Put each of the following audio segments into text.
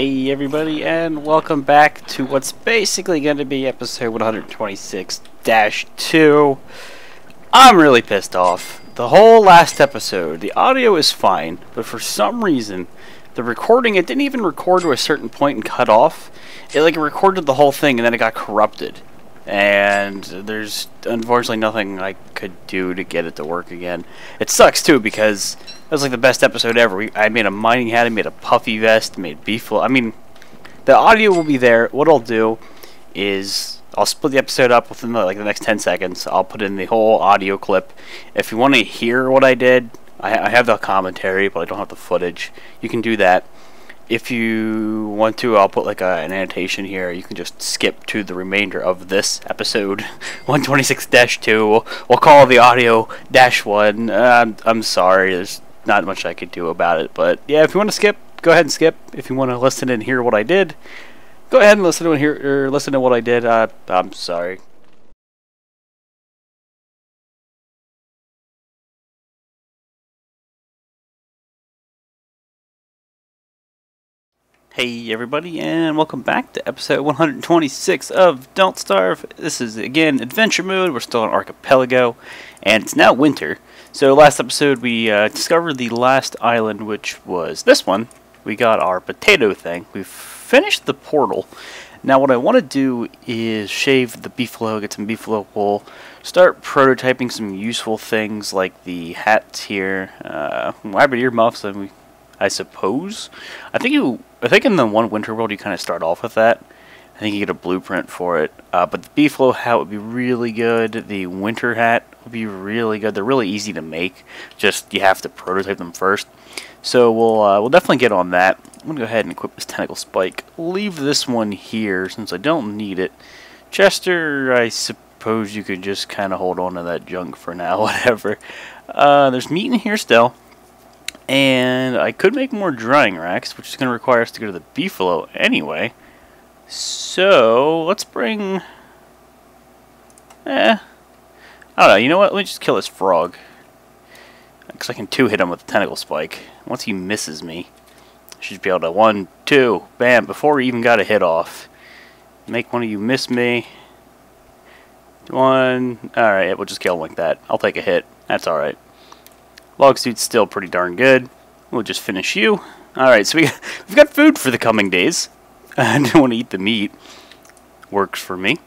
Hey everybody and welcome back to what's basically going to be episode 126-2. I'm really pissed off. The whole last episode, the audio is fine, but for some reason, the recording, it didn't even record to a certain point and cut off. It like recorded the whole thing and then it got corrupted. And there's unfortunately nothing I could do to get it to work again. It sucks too because that was like the best episode ever. We, I made a mining hat, I made a puffy vest, made beef. I mean, the audio will be there. What I'll do is I'll split the episode up within the, like the next 10 seconds. I'll put in the whole audio clip. If you want to hear what I did, I, I have the commentary, but I don't have the footage. You can do that. If you want to, I'll put like a, an annotation here. You can just skip to the remainder of this episode, 126-2. We'll call the audio dash one. Uh, I'm, I'm sorry, there's not much I could do about it. But yeah, if you want to skip, go ahead and skip. If you want to listen and hear what I did, go ahead and listen to hear or listen to what I did. Uh, I'm sorry. Hey everybody and welcome back to episode 126 of Don't Starve. This is again adventure mode. We're still on Archipelago and it's now winter. So last episode we uh, discovered the last island which was this one. We got our potato thing. We've finished the portal. Now what I want to do is shave the beefalo, get some beefalo wool, start prototyping some useful things like the hats here, uh, rabbit earmuffs, and we I suppose. I think you, I think in the one winter world you kind of start off with that. I think you get a blueprint for it. Uh, but the beefalo hat would be really good. The winter hat would be really good. They're really easy to make. Just you have to prototype them first. So we'll uh, we'll definitely get on that. I'm gonna go ahead and equip this tentacle spike. Leave this one here since I don't need it. Chester, I suppose you could just kind of hold on to that junk for now. Whatever. Uh, there's meat in here still. And I could make more drying racks, which is going to require us to go to the beefalo anyway. So, let's bring... Eh. I don't know, you know what? Let me just kill this frog. Because I can two-hit him with the tentacle spike. Once he misses me, I should be able to one, two, bam, before he even got a hit off. Make one of you miss me. One, alright, we'll just kill him like that. I'll take a hit. That's alright. Log suit's still pretty darn good. We'll just finish you. Alright, so we, we've got food for the coming days. I don't want to eat the meat. Works for me.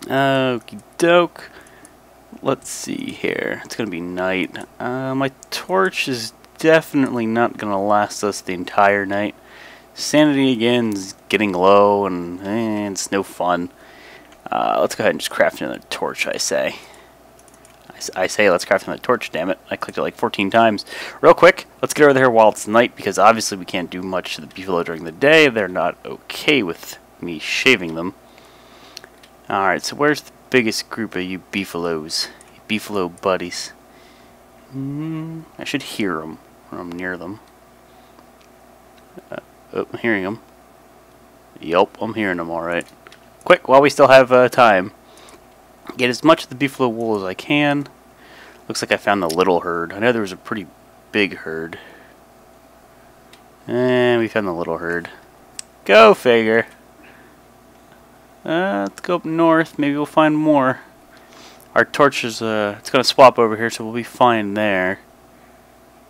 Okie doke. Let's see here. It's going to be night. Uh, my torch is definitely not going to last us the entire night. Sanity again is getting low and eh, it's no fun. Uh, let's go ahead and just craft another torch, I say. I say let's craft another torch, damn it. I clicked it like 14 times. Real quick, let's get over there while it's night, because obviously we can't do much to the beefalo during the day. They're not okay with me shaving them. Alright, so where's the biggest group of you beefalos? Beefalo buddies. Mm, I should hear them when I'm near them. Uh, oh, I'm hearing them. Yup, I'm hearing them alright. Quick, while we still have uh, time. Get as much of the beefalo wool as I can. Looks like I found the little herd. I know there was a pretty big herd. And we found the little herd. Go figure. Uh, let's go up north. Maybe we'll find more. Our torch is, uh, it's going to swap over here, so we'll be fine there.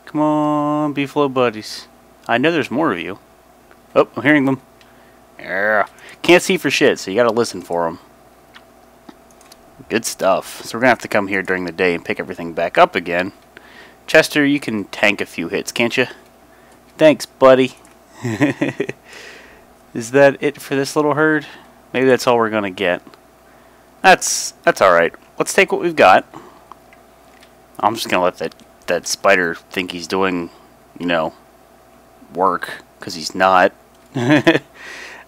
Come on, beefalo buddies. I know there's more of you. Oh, I'm hearing them. Yeah. Can't see for shit, so you gotta listen for them. Good stuff. So we're going to have to come here during the day and pick everything back up again. Chester, you can tank a few hits, can't you? Thanks, buddy. Is that it for this little herd? Maybe that's all we're going to get. That's that's alright. Let's take what we've got. I'm just going to let that, that spider think he's doing, you know, work. Because he's not. I'm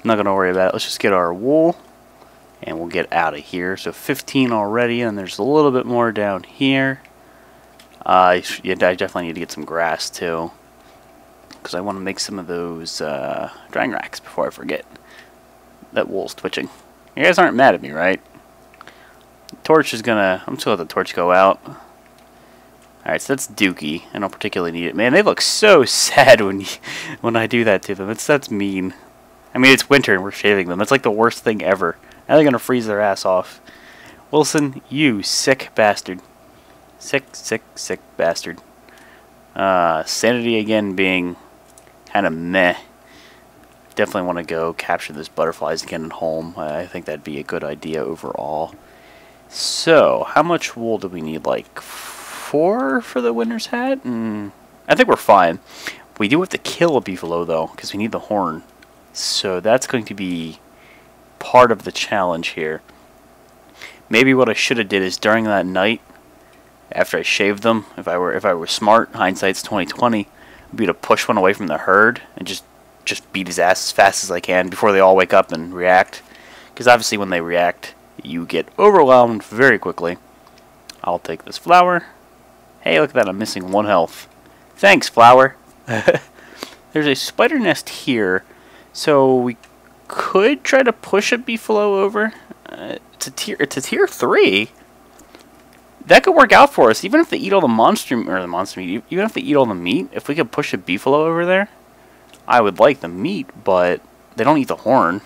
not going to worry about it. Let's just get our wool and we'll get out of here. So 15 already, and there's a little bit more down here. Uh, yeah, I definitely need to get some grass too, because I want to make some of those uh, drying racks before I forget. That wool's twitching. You guys aren't mad at me, right? Torch is gonna. I'm gonna let the torch go out. Alright, so that's Dookie. I don't particularly need it. Man, they look so sad when you, when I do that to them. It's That's mean. I mean, it's winter and we're shaving them. That's like the worst thing ever. Now they're going to freeze their ass off. Wilson, you sick bastard. Sick, sick, sick bastard. Uh, sanity again being kind of meh. Definitely want to go capture those butterflies again at home. I think that'd be a good idea overall. So, how much wool do we need? Like four for the winter's hat? Mm, I think we're fine. We do have to kill a beefalo though, because we need the horn. So that's going to be part of the challenge here. Maybe what I should have did is during that night, after I shaved them, if I were if I were smart, hindsight's 2020, would be to push one away from the herd and just just beat his ass as fast as I can before they all wake up and react. Because obviously when they react, you get overwhelmed very quickly. I'll take this flower. Hey, look at that, I'm missing one health. Thanks, flower. There's a spider nest here, so we could try to push a beefalo over. Uh, it's a tier. It's a tier three. That could work out for us, even if they eat all the monster or the monster meat. Even if they eat all the meat, if we could push a beefalo over there, I would like the meat, but they don't eat the horn.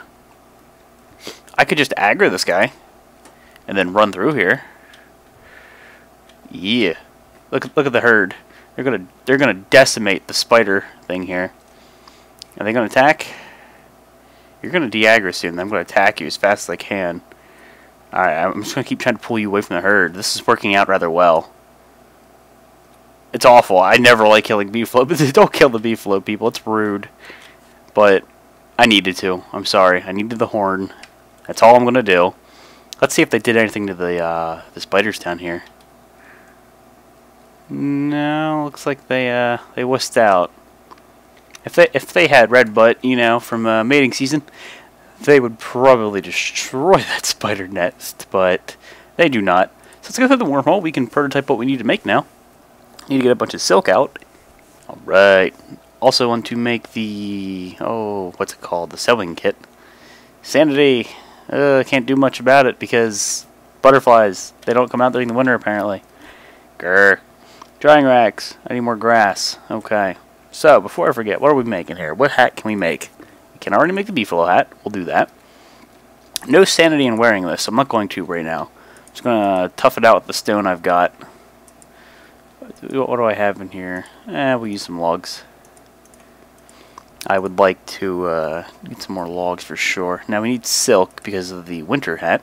I could just aggro this guy, and then run through here. Yeah, look look at the herd. They're gonna they're gonna decimate the spider thing here. Are they gonna attack? You're gonna de soon. I'm gonna attack you as fast as I can. Alright, I'm just gonna keep trying to pull you away from the herd. This is working out rather well. It's awful. I never like killing beefalo, don't kill the beefalo, people. It's rude. But I needed to. I'm sorry. I needed the horn. That's all I'm gonna do. Let's see if they did anything to the uh, the spiders down here. No, looks like they uh, they wussed out. If they if they had red butt, you know, from uh, mating season, they would probably destroy that spider nest, but they do not. So let's go through the wormhole. We can prototype what we need to make now. Need to get a bunch of silk out. Alright. Also want to make the... Oh, what's it called? The sewing kit. Sanity. Uh, can't do much about it because butterflies, they don't come out during the winter apparently. Grr. Drying racks. I need more grass. Okay. So, before I forget, what are we making here? What hat can we make? We can already make the beefalo hat. We'll do that. No sanity in wearing this. I'm not going to right now. I'm just going to tough it out with the stone I've got. What do I have in here? Eh, we'll use some logs. I would like to uh, get some more logs for sure. Now we need silk because of the winter hat.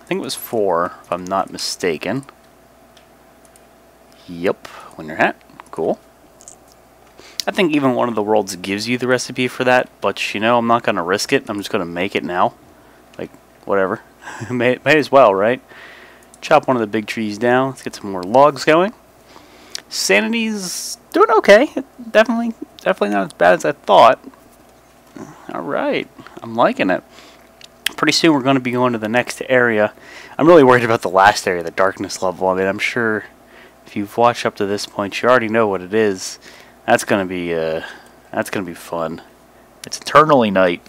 I think it was four, if I'm not mistaken. Yep, winter hat. Cool. I think even one of the worlds gives you the recipe for that, but you know, I'm not going to risk it. I'm just going to make it now. Like, whatever. may, may as well, right? Chop one of the big trees down. Let's get some more logs going. Sanity's doing okay. Definitely, definitely not as bad as I thought. Alright, I'm liking it. Pretty soon we're going to be going to the next area. I'm really worried about the last area, the darkness level. I mean, I'm sure if you've watched up to this point, you already know what it is. That's gonna be uh, that's gonna be fun. It's eternally night.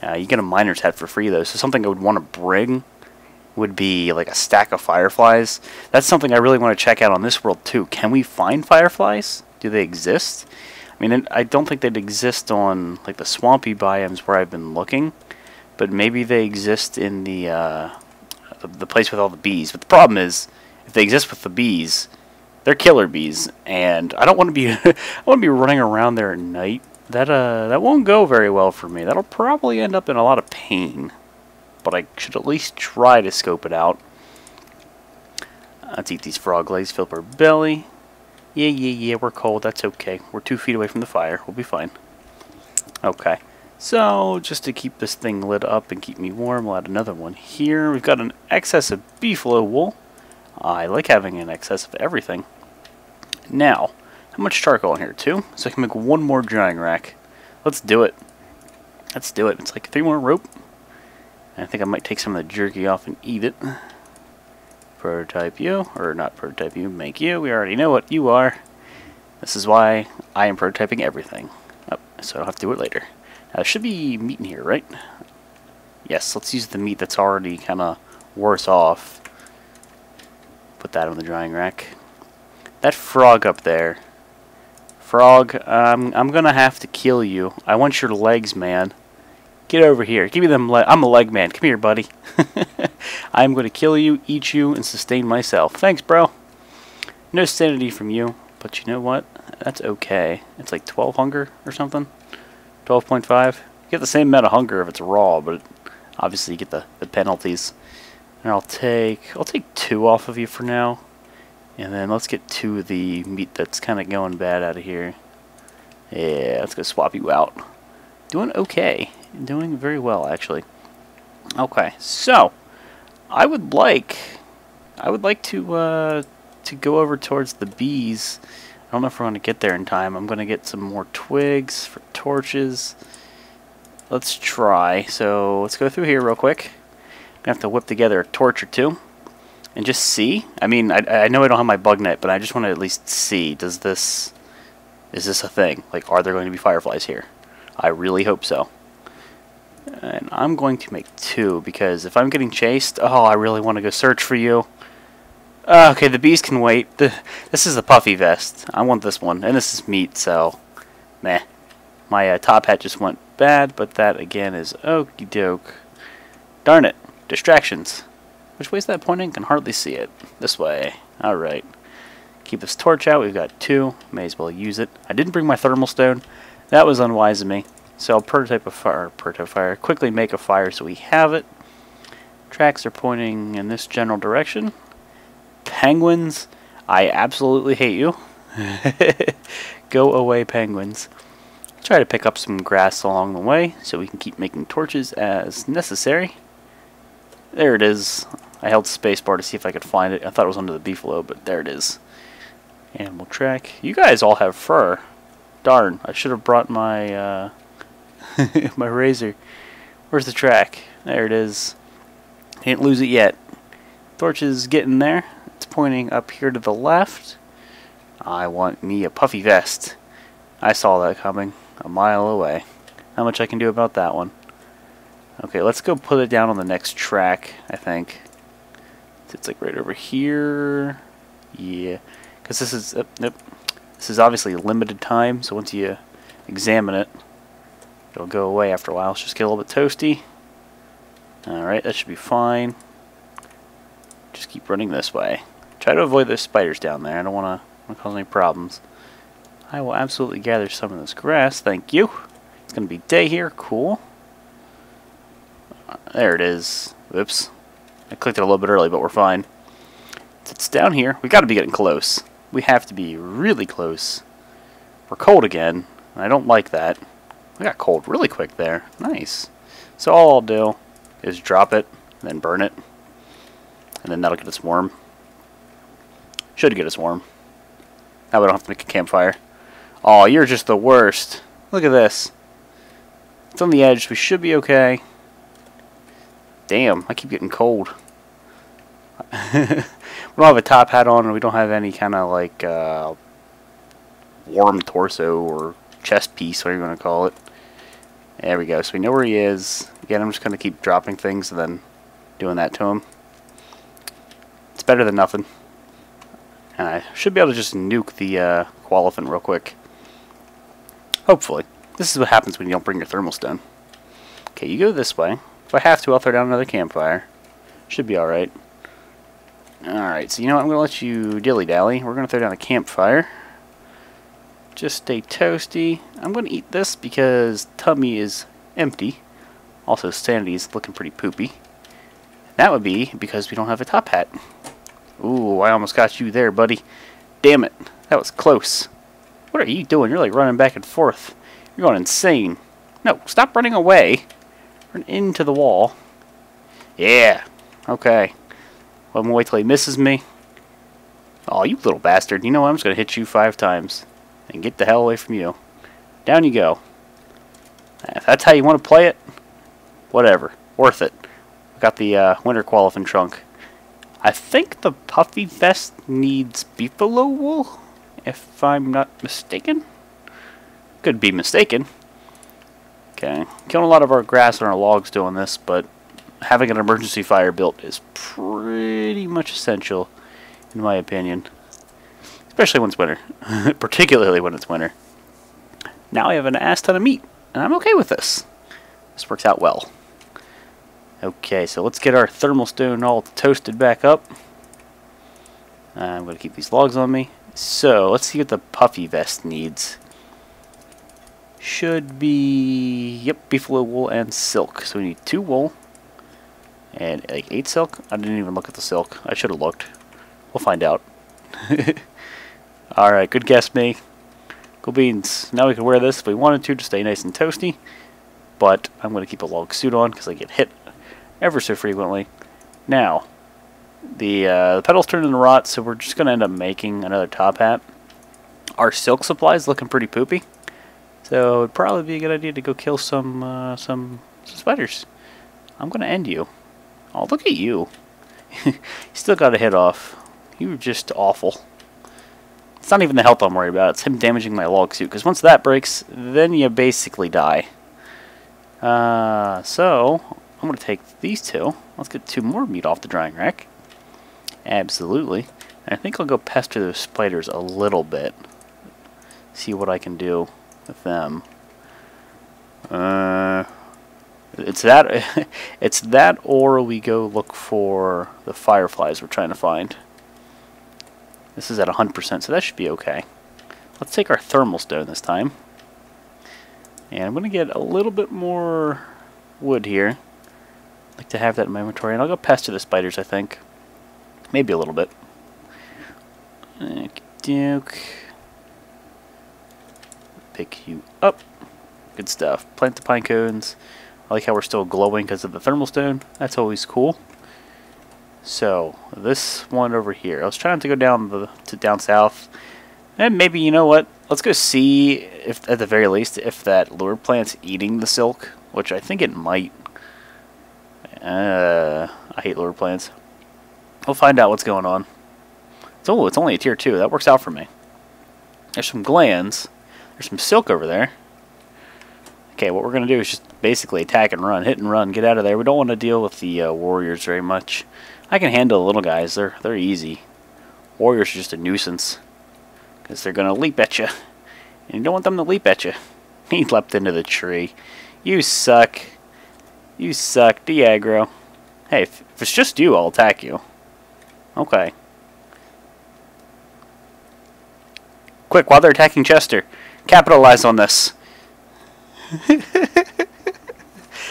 Uh, you get a miner's hat for free though, so something I would want to bring would be like a stack of fireflies. That's something I really want to check out on this world too. Can we find fireflies? Do they exist? I mean, I don't think they'd exist on like the swampy biomes where I've been looking, but maybe they exist in the uh, the place with all the bees. But the problem is, if they exist with the bees, they're killer bees, and I don't want to be I want to be running around there at night. That uh that won't go very well for me. That'll probably end up in a lot of pain but I should at least try to scope it out. Let's eat these frog legs, fill up our belly. Yeah, yeah, yeah, we're cold, that's okay. We're two feet away from the fire, we'll be fine. Okay, so just to keep this thing lit up and keep me warm, we'll add another one here. We've got an excess of beefalo wool. I like having an excess of everything. Now, how much charcoal in here? Two? So I can make one more drying rack. Let's do it. Let's do it. It's like three more rope. I think I might take some of the jerky off and eat it. Prototype you, or not prototype you, make you. We already know what you are. This is why I am prototyping everything. Oh, so I don't have to do it later. Now, there should be meat in here, right? Yes, let's use the meat that's already kind of worse off. Put that on the drying rack. That frog up there. Frog, um, I'm gonna have to kill you. I want your legs, man. Get over here. Give me them le I'm a leg man. Come here, buddy. I'm gonna kill you, eat you, and sustain myself. Thanks, bro. No sanity from you, but you know what? That's okay. It's like 12 hunger or something. 12.5. You get the same amount of hunger if it's raw, but obviously you get the, the penalties. And I'll take I'll take two off of you for now. And then let's get to the meat that's kind of going bad out of here. Yeah, let's go swap you out. Doing okay. Doing very well, actually. Okay, so I would like I would like to uh, to go over towards the bees. I don't know if we're going to get there in time. I'm going to get some more twigs for torches. Let's try. So let's go through here real quick. I'm going to have to whip together a torch or two and just see. I mean, I, I know I don't have my bug net, but I just want to at least see. Does this, is this a thing? Like, are there going to be fireflies here? I really hope so. And I'm going to make two, because if I'm getting chased, oh, I really want to go search for you. Uh, okay, the bees can wait. The, this is a puffy vest. I want this one, and this is meat, so, meh. My uh, top hat just went bad, but that, again, is okey doke. Darn it. Distractions. Which way is that pointing? Can hardly see it. This way. Alright. Keep this torch out. We've got two. May as well use it. I didn't bring my thermal stone. That was unwise of me. So I'll prototype a fire. Prototype fire. Quickly make a fire so we have it. Tracks are pointing in this general direction. Penguins. I absolutely hate you. Go away, penguins. Try to pick up some grass along the way so we can keep making torches as necessary. There it is. I held spacebar to see if I could find it. I thought it was under the beefalo, but there it is. Animal track. You guys all have fur. Darn, I should have brought my uh, my razor. Where's the track? There it is. Can't lose it yet. Torch is getting there. It's pointing up here to the left. I want me a puffy vest. I saw that coming a mile away. How much I can do about that one. Okay, let's go put it down on the next track, I think. It's like right over here. Yeah. Because this is, uh, nope. This is obviously limited time, so once you examine it, it'll go away after a while. Let's just get a little bit toasty. Alright, that should be fine. Just keep running this way. Try to avoid those spiders down there. I don't want to cause any problems. I will absolutely gather some of this grass. Thank you. It's going to be day here. Cool. There it is. Oops. I clicked it a little bit early, but we're fine. It's down here. we got to be getting close. We have to be really close. We're cold again. I don't like that. We got cold really quick there. Nice. So all I'll do is drop it, then burn it. And then that'll get us warm. Should get us warm. Now we don't have to make a campfire. Oh, you're just the worst. Look at this. It's on the edge. We should be okay. Damn, I keep getting cold. we don't have a top hat on and we don't have any kind of like uh, warm torso or chest piece, whatever you want to call it. There we go. So we know where he is. Again, I'm just going to keep dropping things and then doing that to him. It's better than nothing. And I should be able to just nuke the uh, Koalefant real quick. Hopefully. This is what happens when you don't bring your thermal stone. Okay, you go this way. If I have to, I'll throw down another campfire. Should be alright. Alright, so you know what? I'm going to let you dilly-dally. We're going to throw down a campfire. Just stay toasty. I'm going to eat this because tummy is empty. Also, sanity is looking pretty poopy. That would be because we don't have a top hat. Ooh, I almost got you there, buddy. Damn it. That was close. What are you doing? You're like running back and forth. You're going insane. No, stop running away. Into the wall. Yeah. Okay. Well, I'm going to wait till he misses me. Oh, you little bastard. You know what? I'm just going to hit you five times. And get the hell away from you. Down you go. If that's how you want to play it, whatever. Worth it. Got the uh, winter Koalefant trunk. I think the puffy vest needs beefalo wool, if I'm not mistaken. Could be mistaken. Okay, killing a lot of our grass and our logs doing this, but having an emergency fire built is pretty much essential, in my opinion. especially when it's winter, particularly when it's winter. Now I have an ass ton of meat, and I'm okay with this. This works out well. Okay, so let's get our thermal stone all toasted back up. I'm going to keep these logs on me. So, let's see what the puffy vest needs. Should be, yep, beefalo wool and silk. So we need two wool and like eight silk. I didn't even look at the silk. I should have looked. We'll find out. Alright, good guess, me. Cool beans. Now we can wear this if we wanted to to stay nice and toasty. But I'm going to keep a log suit on because I get hit ever so frequently. Now, the, uh, the petals turned into rot, so we're just going to end up making another top hat. Our silk supply is looking pretty poopy. So it'd probably be a good idea to go kill some, uh, some, spiders. I'm to end you. Oh, look at you. you still got a hit off. You were just awful. It's not even the health I'm worried about. It's him damaging my log suit. Because once that breaks, then you basically die. Uh, so, I'm going to take these two. Let's get two more meat off the drying rack. Absolutely. And I think I'll go pester those spiders a little bit. See what I can do with them. Uh, it's that, it's that, or we go look for the fireflies we're trying to find. This is at 100%, so that should be okay. Let's take our thermal stone this time. And I'm going to get a little bit more wood here. I'd like to have that in my inventory. And I'll go pester the spiders, I think. Maybe a little bit. Duke. Pick you up. Good stuff. Plant the pine cones. I like how we're still glowing because of the thermal stone. That's always cool. So, this one over here. I was trying to go down the to down south. And maybe, you know what? Let's go see, if at the very least, if that lure plant's eating the silk. Which I think it might. Uh, I hate lure plants. We'll find out what's going on. Oh, it's only a tier 2. That works out for me. There's some glands. There's some silk over there. Okay, what we're going to do is just basically attack and run. Hit and run. Get out of there. We don't want to deal with the uh, warriors very much. I can handle the little guys. They're, they're easy. Warriors are just a nuisance. Because they're going to leap at you. And you don't want them to leap at you. He leapt into the tree. You suck. You suck. De-aggro. Hey, if, if it's just you, I'll attack you. Okay. Quick, while they're attacking Chester, capitalize on this.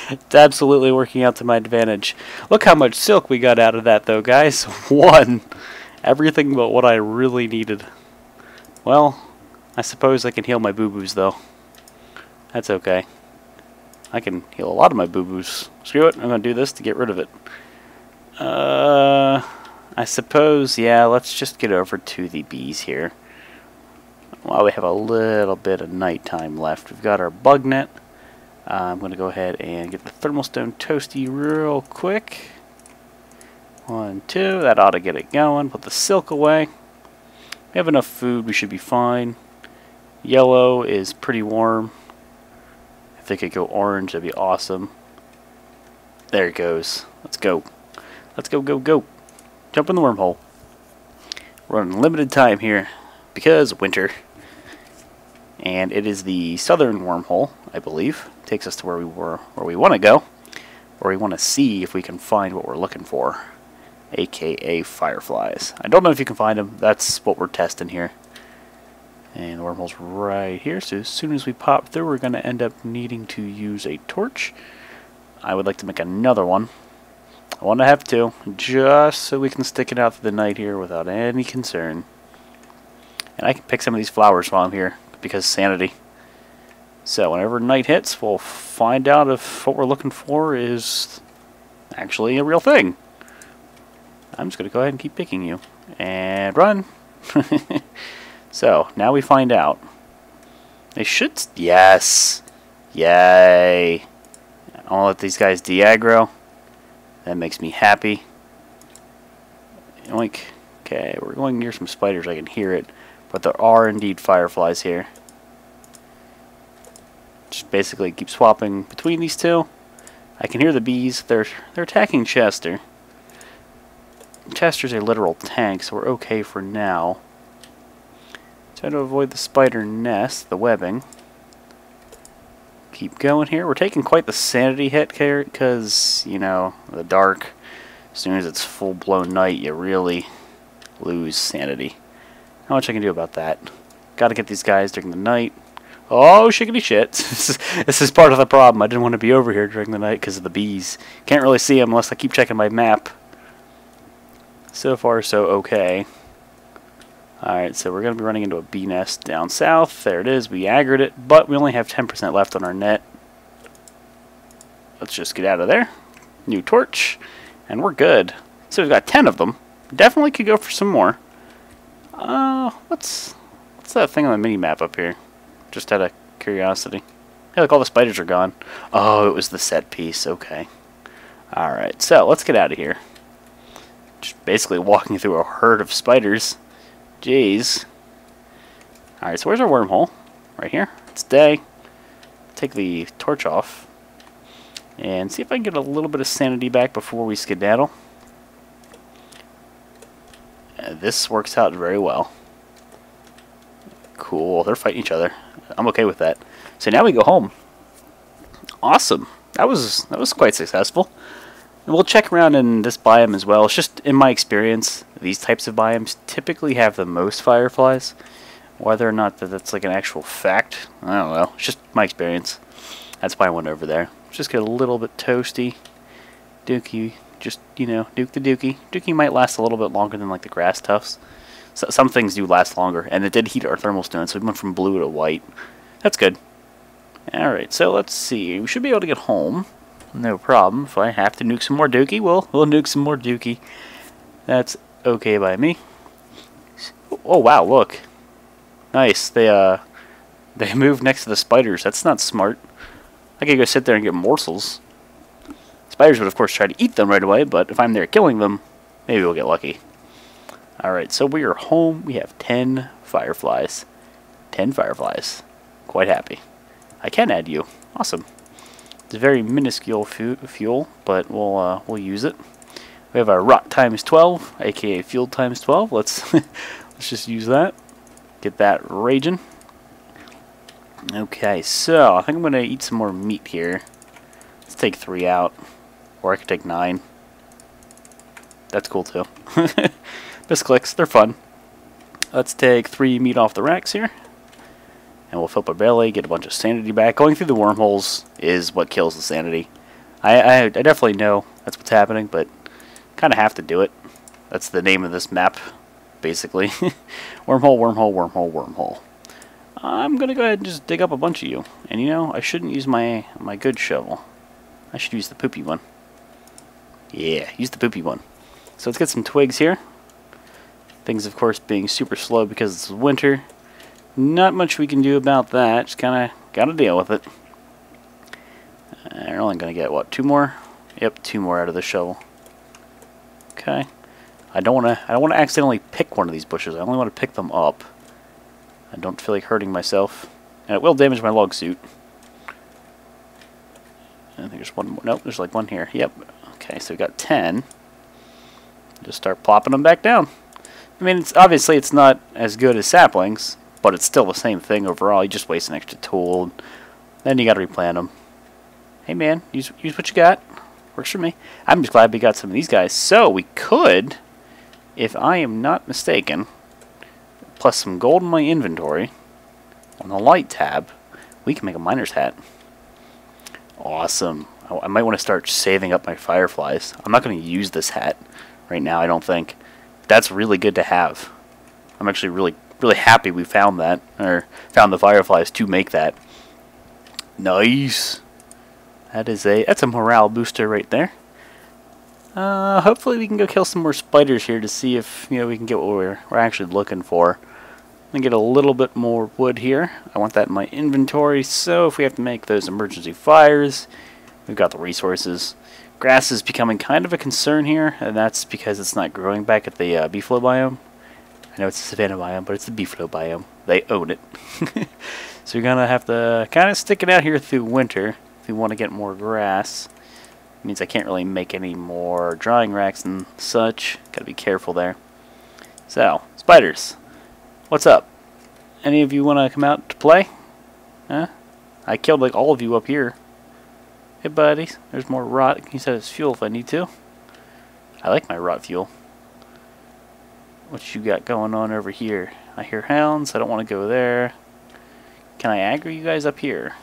it's absolutely working out to my advantage. Look how much silk we got out of that, though, guys. One. Everything but what I really needed. Well, I suppose I can heal my boo-boos, though. That's okay. I can heal a lot of my boo-boos. Screw it, I'm going to do this to get rid of it. Uh, I suppose, yeah, let's just get over to the bees here. While we have a little bit of nighttime left, we've got our bug net. Uh, I'm going to go ahead and get the thermal stone toasty real quick. One, two, that ought to get it going. Put the silk away. We have enough food, we should be fine. Yellow is pretty warm. If they could go orange, that'd be awesome. There it goes. Let's go. Let's go, go, go. Jump in the wormhole. We're on limited time here because winter. And it is the southern wormhole, I believe. Takes us to where we were, where we want to go. Where we want to see if we can find what we're looking for. AKA fireflies. I don't know if you can find them. That's what we're testing here. And the wormhole's right here. So as soon as we pop through, we're going to end up needing to use a torch. I would like to make another one. I want to have two, just so we can stick it out through the night here without any concern. And I can pick some of these flowers while I'm here, because sanity. So whenever night hits, we'll find out if what we're looking for is actually a real thing. I'm just going to go ahead and keep picking you. And run! so, now we find out. They should... Yes! Yay! I'll let these guys de-aggro. That makes me happy. Oink. Okay, we're going near some spiders. I can hear it. But there are indeed fireflies here. Just basically keep swapping between these two. I can hear the bees. They're they're attacking Chester. Chester's a literal tank, so we're okay for now. Try to avoid the spider nest, the webbing. Keep going here. We're taking quite the sanity hit here because, you know, the dark. As soon as it's full-blown night, you really lose sanity. Not much I can do about that. Gotta get these guys during the night. Oh, shiggity shit. this, is, part of the problem. I didn't want to be over here during the night because of the bees. Can't really see them unless I keep checking my map. So far, so okay. Alright, so we're going to be running into a bee nest down south. There it is. We aggroed it, but we only have 10% left on our net. Let's just get out of there. New torch. And we're good. So we've got 10 of them. Definitely could go for some more. Uh, what's, what's that thing on the mini-map up here? Just out of curiosity. Hey, look, all the spiders are gone. Oh, it was the set piece. Okay. Alright, so let's get out of here. Just basically walking through a herd of spiders. Jeez. Alright, so where's our wormhole? Right here. It's day. Take the torch off. And see if I can get a little bit of sanity back before we skedaddle. This works out very well. Cool. They're fighting each other. I'm okay with that. So now we go home. Awesome. That was that was quite successful. And we'll check around in this biome as well. It's just in my experience, these types of biomes typically have the most fireflies. Whether or not that that's like an actual fact, I don't know. It's just my experience. That's why I went over there. Just get a little bit toasty. Dookie, just, you know, Duke the Dookie. Dookie might last a little bit longer than like the grass tufts. So, some things do last longer, and it did heat our thermal stone, so we went from blue to white. That's good. Alright, so let's see. We should be able to get home. No problem. If I have to nuke some more Dookie, well, we'll nuke some more Dookie. That's okay by me. Oh, wow, look. Nice. They, uh, they moved next to the spiders. That's not smart. I could go sit there and get morsels. Spiders would, of course, try to eat them right away, but if I'm there killing them, maybe we'll get lucky. Alright, so we are home. We have 10 fireflies. 10 fireflies. Quite happy. I can add you. Awesome. It's a very minuscule fu fuel, but we'll uh, we'll use it. We have our rot times 12, aka fuel times 12. Let's let's just use that. Get that raging. Okay, so I think I'm gonna eat some more meat here. Let's take three out, or I could take nine. That's cool too. Misclicks, they're fun. Let's take three meat off the racks here. And we'll fill up our belly, get a bunch of sanity back. Going through the wormholes is what kills the sanity. I, I, I definitely know that's what's happening, but kind of have to do it. That's the name of this map, basically. wormhole, wormhole, wormhole, wormhole. I'm going to go ahead and just dig up a bunch of you. And you know, I shouldn't use my, my good shovel. I should use the poopy one. Yeah, use the poopy one. So let's get some twigs here. Things, of course, being super slow because it's winter. Not much we can do about that. Just kind of got to deal with it. We're only going to get, what, two more? Yep, two more out of the shovel. Okay. I don't want to I don't want to accidentally pick one of these bushes. I only want to pick them up. I don't feel like hurting myself. And it will damage my log suit. I think there's one more. Nope, there's like one here. Yep. Okay, so we've got 10. Just start plopping them back down. I mean, it's obviously it's not as good as saplings, but it's still the same thing overall. You just waste an extra tool. Then you got to replant them. Hey man, use use what you got. Works for me. I'm just glad we got some of these guys. So we could, if I am not mistaken, plus some gold in my inventory, on the light tab, we can make a miner's hat. Awesome. I might want to start saving up my fireflies. I'm not going to use this hat right now, I don't think. That's really good to have. I'm actually really really happy we found that, or found the fireflies to make that. Nice. That is a that's a morale booster right there. Uh, hopefully we can go kill some more spiders here to see if you know we can get what we're we're actually looking for. And get a little bit more wood here. I want that in my inventory, so if we have to make those emergency fires, we've got the resources. Grass is becoming kind of a concern here, and that's because it's not growing back at the uh, beefalo biome. I know it's the savanna biome, but it's the beefalo biome. They own it. so you're going to have to kind of stick it out here through winter if you want to get more grass. It means I can't really make any more drying racks and such. Got to be careful there. So, spiders. What's up? Any of you want to come out to play? Huh? I killed like all of you up here. Hey buddies, there's more rot. Can you set as fuel if I need to? I like my rot fuel. What you got going on over here? I hear hounds. I don't want to go there. Can I aggro you guys up here?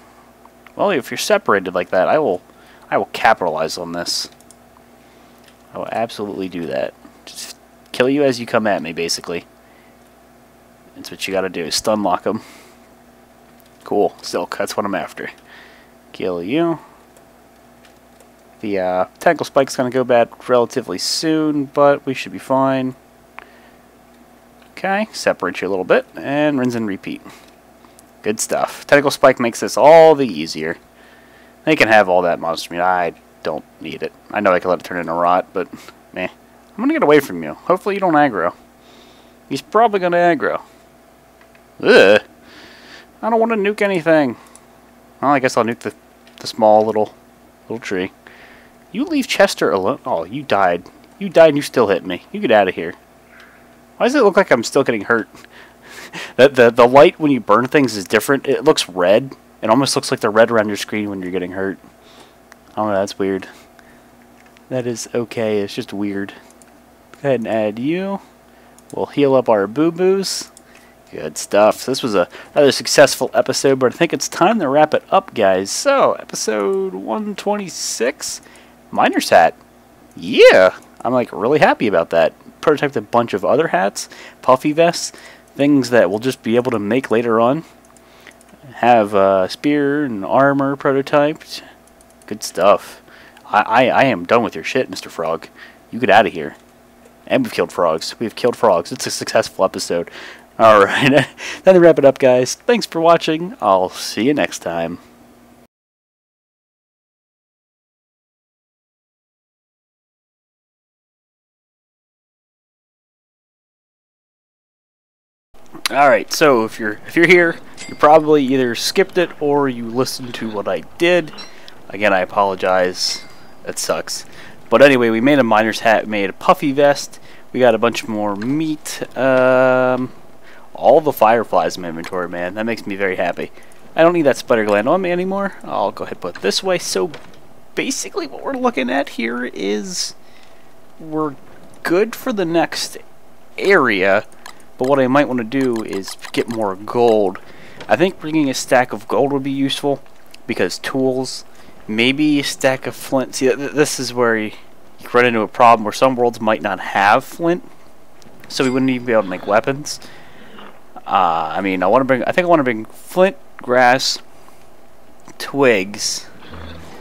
Well, if you're separated like that, I will I will capitalize on this. I will absolutely do that. Just kill you as you come at me, basically. That's what you gotta do, stun lock them. Cool, silk, that's what I'm after. Kill you. The uh, tentacle spike's gonna go bad relatively soon, but we should be fine. Okay, separate you a little bit, and rinse and repeat. Good stuff. Tentacle spike makes this all the easier. They can have all that monster meat. I don't need it. I know I can let it turn into rot, but meh. I'm gonna get away from you. Hopefully you don't aggro. He's probably gonna aggro. Ugh. I don't want to nuke anything. Well, I guess I'll nuke the, the small little little tree. You leave Chester alone. Oh, you died. You died and you still hit me. You get out of here. Why does it look like I'm still getting hurt? the, the, the light when you burn things is different. It looks red. It almost looks like the red around your screen when you're getting hurt. Know, that's weird. That is okay, it's just weird. Go ahead and add you. We'll heal up our boo-boos. Good stuff. This was a rather successful episode, but I think it's time to wrap it up, guys. So, episode 126, Miner's Hat. Yeah! I'm like really happy about that. Prototyped a bunch of other hats, puffy vests, things that we'll just be able to make later on. Have uh, spear and armor prototyped. Good stuff. I, I, I am done with your shit, Mr. Frog. You get out of here. And we've killed frogs. We've killed frogs. It's a successful episode. Alright, then to wrap it up, guys. Thanks for watching. I'll see you next time. Alright, so if you're if you're here, you probably either skipped it or you listened to what I did. Again, I apologize. That sucks. But anyway, we made a miner's hat, made a puffy vest. We got a bunch more meat. Um, all the fireflies in my inventory, man. That makes me very happy. I don't need that spider gland on me anymore. I'll go ahead and put it this way. So basically what we're looking at here is we're good for the next area. But what I might want to do is get more gold. I think bringing a stack of gold would be useful because tools, maybe a stack of flint. See, th this is where you, you run into a problem where some worlds might not have flint, so we wouldn't even be able to make weapons. Uh, I mean, I want to bring. I think I want to bring flint, grass, twigs.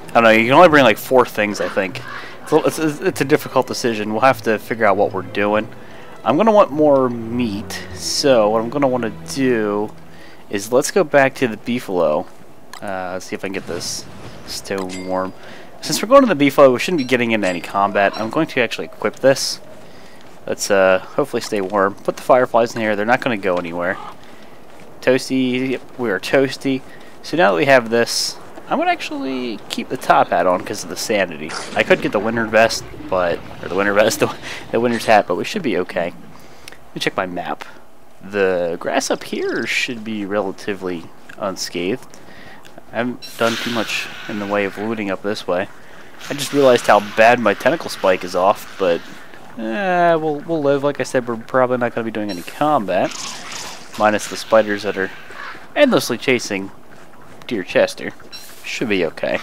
I don't know. You can only bring like four things. I think it's a, it's, it's a difficult decision. We'll have to figure out what we're doing. I'm gonna want more meat. So what I'm gonna want to do is let's go back to the beefalo. Uh, see if I can get this stone warm. Since we're going to the beefalo, we shouldn't be getting into any combat. I'm going to actually equip this. Let's uh, hopefully stay warm. Put the fireflies in here. They're not going to go anywhere. Toasty. Yep, we are toasty. So now that we have this, Going to actually keep the top hat on because of the sanity. I could get the winter vest, but or the winter vest, the, the winter's hat, but we should be okay. Let me check my map. The grass up here should be relatively unscathed. I haven't done too much in the way of looting up this way. I just realized how bad my tentacle spike is off, but eh, we'll, we'll live. Like I said, we're probably not going to be doing any combat. Minus the spiders that are endlessly chasing Dear Chester. Should be okay.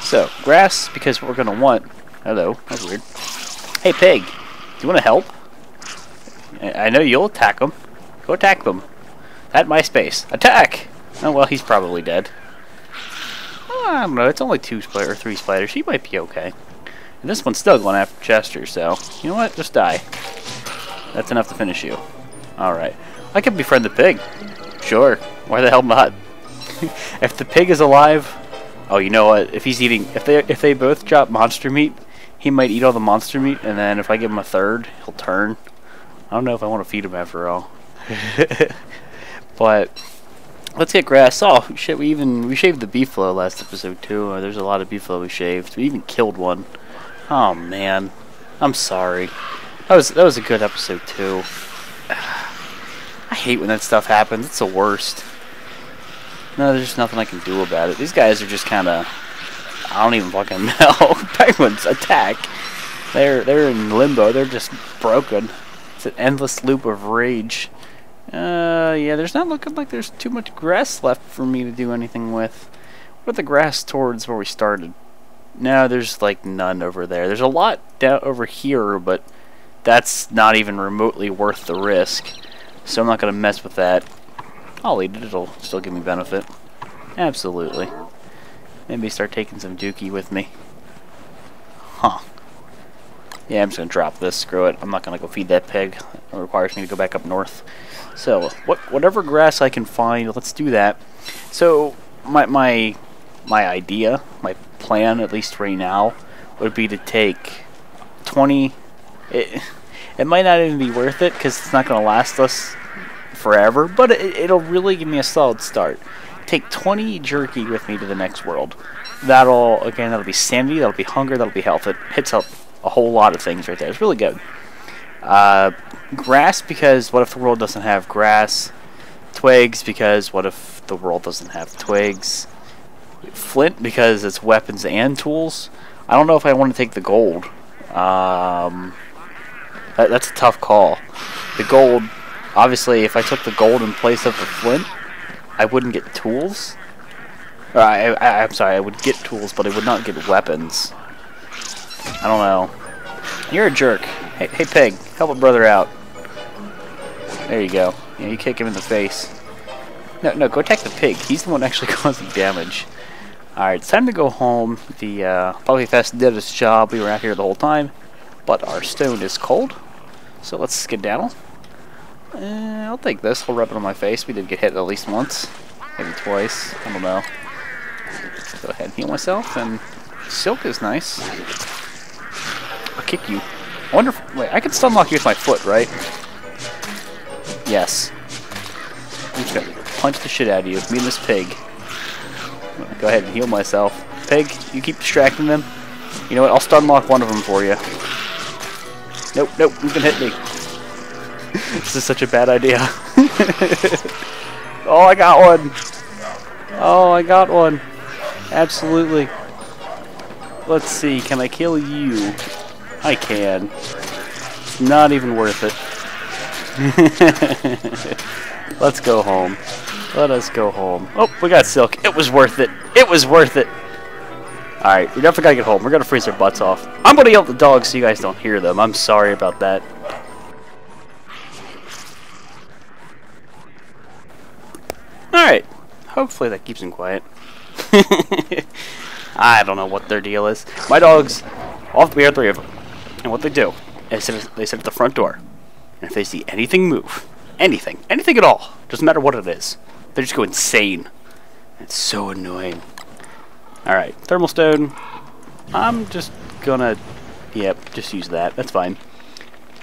So, grass, because what we're going to want... Hello, that's weird. Hey, pig, do you want to help? I know you'll attack them. Go attack them. At my space. Attack! Oh, well, he's probably dead. Oh, I don't know. It's only two or three spiders. He might be okay. And this one's still going after Chester, so... You know what? Just die. That's enough to finish you. Alright. I can befriend the pig. Sure. Why the hell not? if the pig is alive... Oh, you know what? If he's eating... If they, if they both drop monster meat, he might eat all the monster meat, and then if I give him a third, he'll turn. I don't know if I want to feed him after all. but let's get grass. Oh shit, we even we shaved the beefalo last episode too. Uh, there's a lot of beefalo we shaved. We even killed one. Oh man, I'm sorry. That was that was a good episode too. I hate when that stuff happens. It's the worst. No, there's just nothing I can do about it. These guys are just kind of... I don't even fucking know. Penguins attack. They're they're in limbo. They're just broken. It's an endless loop of rage. Uh, yeah, there's not looking like there's too much grass left for me to do anything with. What are the grass towards where we started? No, there's like none over there. There's a lot down over here, but that's not even remotely worth the risk. So I'm not going to mess with that. I'll eat it. It'll still give me benefit. Absolutely. Maybe start taking some dookie with me. Huh. Yeah, I'm just going to drop this. Screw it. I'm not going to go feed that pig. It requires me to go back up north. So, what, whatever grass I can find, let's do that. So, my, my, my idea, my plan, at least right now, would be to take 20... It, it might not even be worth it, because it's not going to last us forever, but it, it'll really give me a solid start. Take 20 jerky with me to the next world. That'll, again, that'll be sanity, that'll be hunger, that'll be health. It hits up a whole lot of things right there. It's really good. Uh, grass, because what if the world doesn't have grass? Twigs, because what if the world doesn't have twigs? Flint, because it's weapons and tools. I don't know if I want to take the gold. Um, that, that's a tough call. The gold, obviously, if I took the gold in place of the flint, I wouldn't get tools. I, I, I'm sorry, I would get tools, but I would not get weapons. I don't know. You're a jerk. Hey, hey pig, help a brother out. There you go. Yeah, you kick him in the face. No, no, go attack the pig. He's the one actually causing damage. Alright, it's time to go home. The uh, Puppy Fest did its job. We were out here the whole time. But our stone is cold. So let's skedaddle. Uh, I'll take this. I'll rub it on my face. We did get hit at least once. Maybe twice. I don't know. Go ahead and heal myself. And silk is nice. I'll kick you. I wonder if... Wait, I can stun lock you with my foot, right? Yes. I'm just gonna punch the shit out of you. Me and this pig. Go ahead and heal myself. Pig, you keep distracting them. You know what? I'll stun lock one of them for you. Nope, nope, he's gonna hit me. This is such a bad idea. oh, I got one. Oh, I got one. Absolutely. Let's see, can I kill you? I can. Not even worth it. Let's go home. Let us go home. Oh, we got silk. It was worth it. It was worth it. Alright, we definitely gotta get home. We're gonna freeze our butts off. I'm gonna yell at the dogs so you guys don't hear them. I'm sorry about that. Alright. Hopefully that keeps them quiet. I don't know what their deal is. My dogs, off the bear three of them. And what they do is they sit at the front door. And if they see anything move, anything, anything at all, doesn't matter what it is, they just go insane. It's so annoying. Alright, thermal stone. I'm just gonna, yep, just use that. That's fine.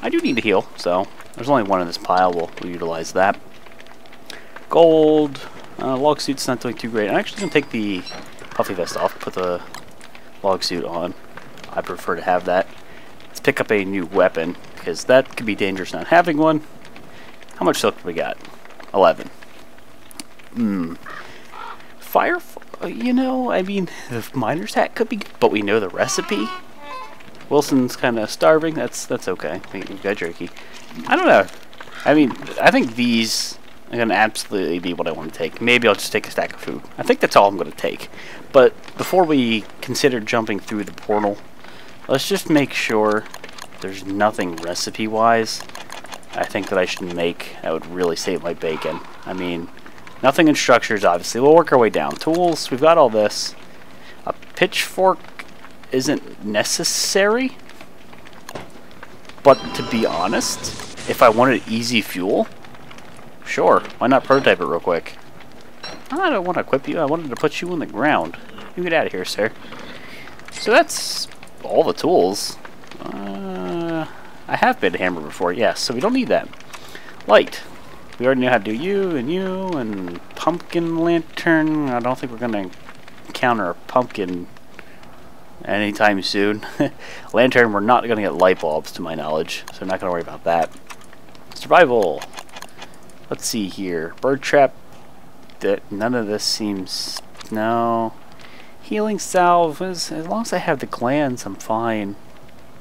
I do need to heal, so there's only one in this pile. We'll, we'll utilize that. Gold. Uh, log suit's not doing too great. I'm actually gonna take the puffy vest off, put the log suit on. I prefer to have that. Let's pick up a new weapon, because that could be dangerous not having one. How much silk do we got? 11. Hmm. Fire uh, you know, I mean, the miner's hat could be good, but we know the recipe. Wilson's kind of starving. That's that's okay. We've got jerky. I don't know. I mean, I think these are going to absolutely be what I want to take. Maybe I'll just take a stack of food. I think that's all I'm going to take. But before we consider jumping through the portal, let's just make sure there's nothing recipe-wise I think that I should make that would really save my bacon. I mean, Nothing in structures, obviously. We'll work our way down. Tools, we've got all this. A pitchfork isn't necessary. But to be honest, if I wanted easy fuel, sure, why not prototype it real quick? I don't want to equip you, I wanted to put you on the ground. You get out of here, sir. So that's all the tools. Uh, I have been a hammer before, yes, so we don't need that. Light. We already know how to do you and you and pumpkin lantern. I don't think we're going to encounter a pumpkin anytime soon. lantern, we're not going to get light bulbs to my knowledge, so I'm not going to worry about that. Survival. Let's see here. Bird trap. That none of this seems no. Healing salve. As, as long as I have the glands, I'm fine.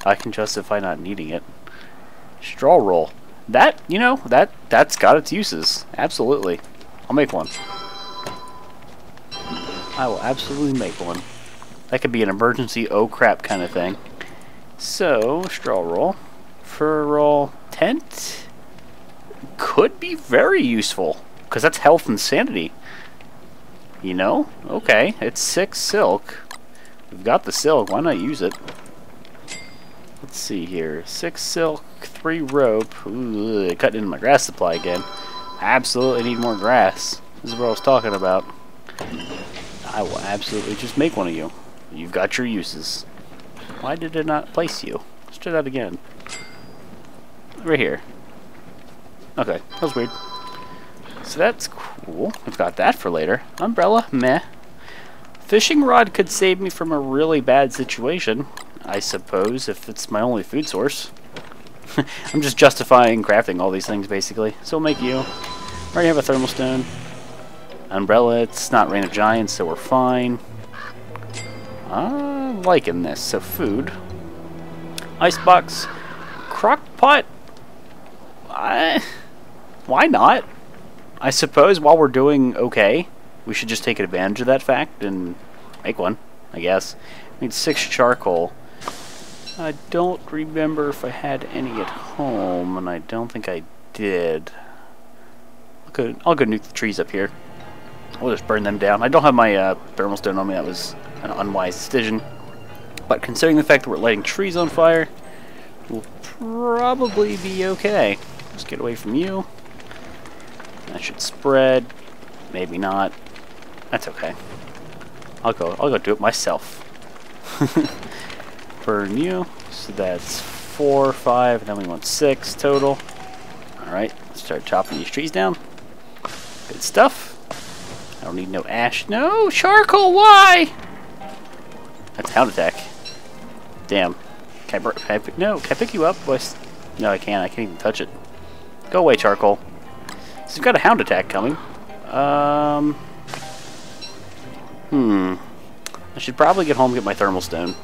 I can justify not needing it. Straw roll. That you know that that's got its uses. Absolutely. I'll make one. I will absolutely make one. That could be an emergency oh crap kind of thing. So, straw roll. Fur roll. Tent could be very useful. Because that's health and sanity. You know? Okay, it's six silk. We've got the silk, why not use it? Let's see here. Six silk, three rope. Ooh, cutting into my grass supply again. Absolutely need more grass. This is what I was talking about. I will absolutely just make one of you. You've got your uses. Why did it not place you? Let's try that again. Right here. Okay, that was weird. So that's cool. We've got that for later. Umbrella, meh. Fishing rod could save me from a really bad situation, I suppose, if it's my only food source. I'm just justifying crafting all these things, basically. So we'll make you. Already have a thermal stone. Umbrella, it's not Reign of Giants, so we're fine. I'm liking this. So food. Icebox. Crock pot. I, why not? I suppose while we're doing okay, we should just take advantage of that fact and make one, I guess. I need six charcoal. I don't remember if I had any at home, and I don't think I did. I'll go, I'll go nuke the trees up here. We'll just burn them down. I don't have my uh, thermal stone on me. That was an unwise decision. But considering the fact that we're lighting trees on fire, we'll probably be okay. Let's get away from you. That should spread. Maybe not. That's okay. I'll go. I'll go do it myself. Burn you. So that's four, five, and then we want six total. All right. Let's start chopping these trees down. Good stuff. I don't need no ash. No charcoal. Why? That's hound attack. Damn. Can I, can I pick, no? Can I pick you up? No, I can't. I can't even touch it. Go away, charcoal. So we've got a hound attack coming. Um. Hmm. I should probably get home and get my thermal stone.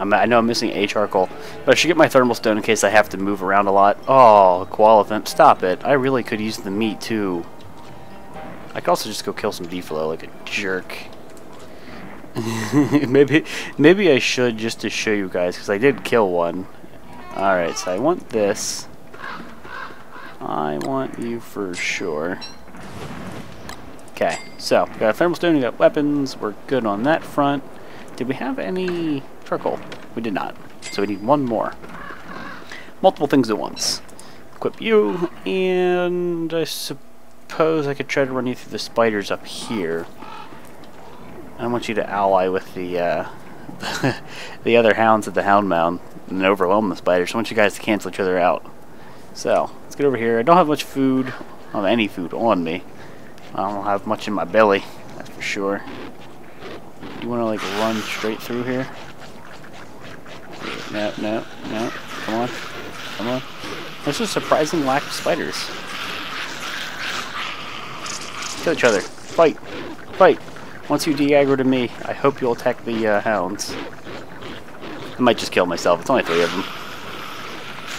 I'm, i know I'm missing a charcoal, but I should get my thermal stone in case I have to move around a lot. Oh, koala stop it. I really could use the meat, too. I could also just go kill some beefalo like a jerk. maybe maybe I should just to show you guys, because I did kill one. Alright, so I want this. I want you for sure. Okay, so we got a thermal stone, we got weapons, we're good on that front. Did we have any charcoal? We did not. So we need one more. Multiple things at once. Equip you, and I suppose I could try to run you through the spiders up here. I want you to ally with the uh, the other hounds at the hound mound and overwhelm the spiders. I want you guys to cancel each other out. So, get over here. I don't have much food. I don't have any food on me. I don't have much in my belly, that's for sure. You want to, like, run straight through here? No, no, no. Come on. Come on. There's a surprising lack of spiders. Kill each other. Fight. Fight. Once you de-aggro to me, I hope you'll attack the uh, hounds. I might just kill myself. It's only three of them.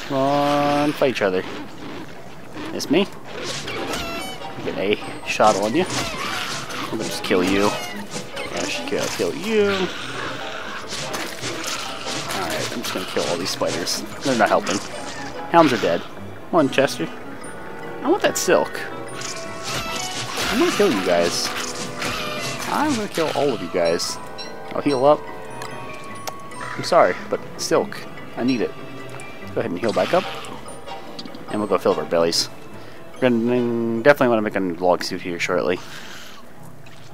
Come on, fight each other. Miss me. Get a shot on you. I'm gonna just kill you. I should kill, kill you. Alright, I'm just gonna kill all these spiders. They're not helping. Hounds are dead. Come on, Chester. I want that silk. I'm gonna kill you guys. I'm gonna kill all of you guys. I'll heal up. I'm sorry, but silk. I need it. Go ahead and heal back up. And we'll go fill up our bellies. Gonna definitely want to make a log suit here shortly.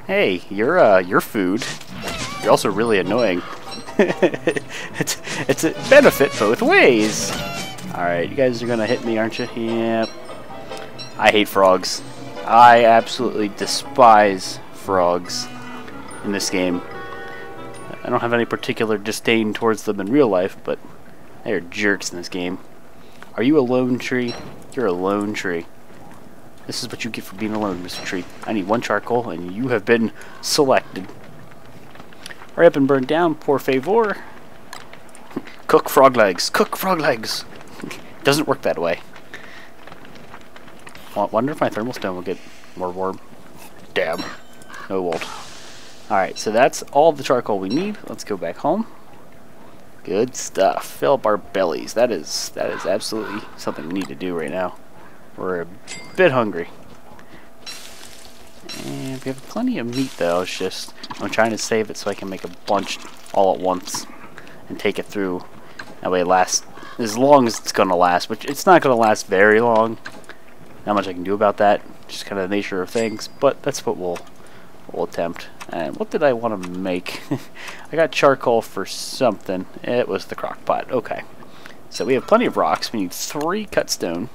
Hey, you're uh, your food. You're also really annoying. it's it's a benefit both ways. All right, you guys are gonna hit me, aren't you? Yep. I hate frogs. I absolutely despise frogs in this game. I don't have any particular disdain towards them in real life, but they're jerks in this game. Are you a lone tree? You're a lone tree. This is what you get for being alone, Mr. Tree. I need one charcoal, and you have been selected. Hurry up and burn down, poor favor. Cook frog legs. Cook frog legs. Doesn't work that way. Wonder if my thermal stone will get more warm. Damn. No, won't. Alright, so that's all the charcoal we need. Let's go back home. Good stuff. Fill up our bellies. That is that is absolutely something we need to do right now. We're a bit hungry. And we have plenty of meat though. It's just I'm trying to save it so I can make a bunch all at once and take it through. That way it lasts as long as it's gonna last, which it's not gonna last very long. Not much I can do about that. Just kind of the nature of things, but that's what we'll we'll attempt. And what did I want to make? I got charcoal for something. It was the crock pot. Okay. So we have plenty of rocks. We need three cut stone.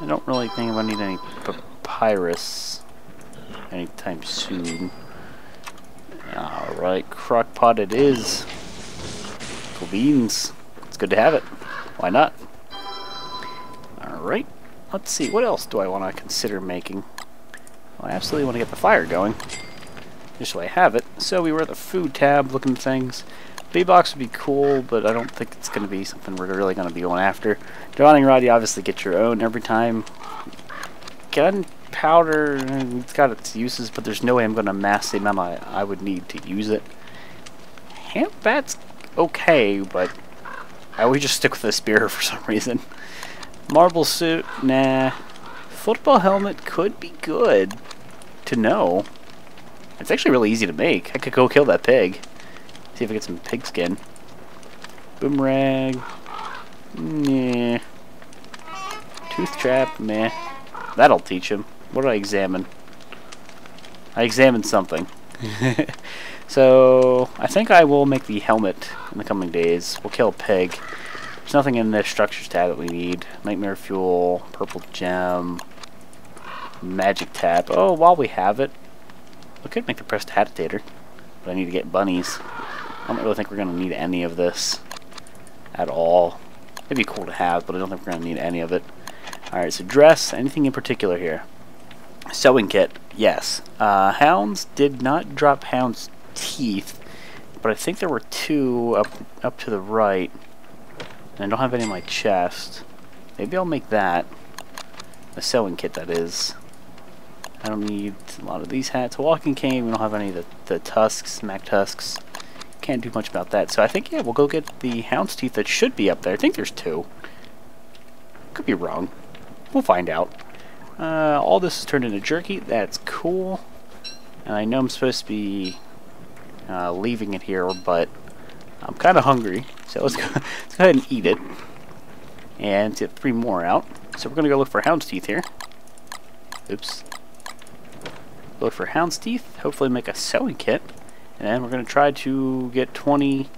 I don't really think I'm to need any papyrus anytime soon. Alright, crock pot it is. Cool beans. It's good to have it. Why not? Alright. Let's see, what else do I want to consider making? Well, I absolutely want to get the fire going. So I have it. So we were at the food tab looking things. Bee box would be cool, but I don't think it's going to be something we're really going to be going after. Divining rod, you obviously get your own every time. Gunpowder, it's got its uses, but there's no way I'm going to mass the amount I, I would need to use it. Ham bat's okay, but I always just stick with the spear for some reason. Marble suit, nah. Football helmet could be good to know. It's actually really easy to make. I could go kill that pig. See if I get some pig skin. Boomerang. Nah. Tooth trap, meh. That'll teach him. What did I examine? I examined something. so, I think I will make the helmet in the coming days. We'll kill a pig. There's nothing in the structures tab that we need. Nightmare fuel, purple gem, magic tap. Oh, while we have it, we could make the prestidigitator, but I need to get bunnies. I don't really think we're going to need any of this at all. It'd be cool to have, but I don't think we're going to need any of it. Alright, so dress, anything in particular here? Sewing kit, yes. Uh, hounds did not drop hound's teeth, but I think there were two up, up to the right. And I don't have any in my chest. Maybe I'll make that. A sewing kit, that is. I don't need a lot of these hats. A walking cane, we don't have any of the, the tusks, mac tusks. Can't do much about that. So I think, yeah, we'll go get the hound's teeth that should be up there. I think there's two. Could be wrong. We'll find out. Uh, all this is turned into jerky. That's cool. And I know I'm supposed to be uh, leaving it here, but I'm kind of hungry. So let's go, let's go ahead and eat it. And get three more out. So we're going to go look for hound's teeth here. Oops. Look for hound's teeth. Hopefully make a sewing kit. And we're going to try to get 20,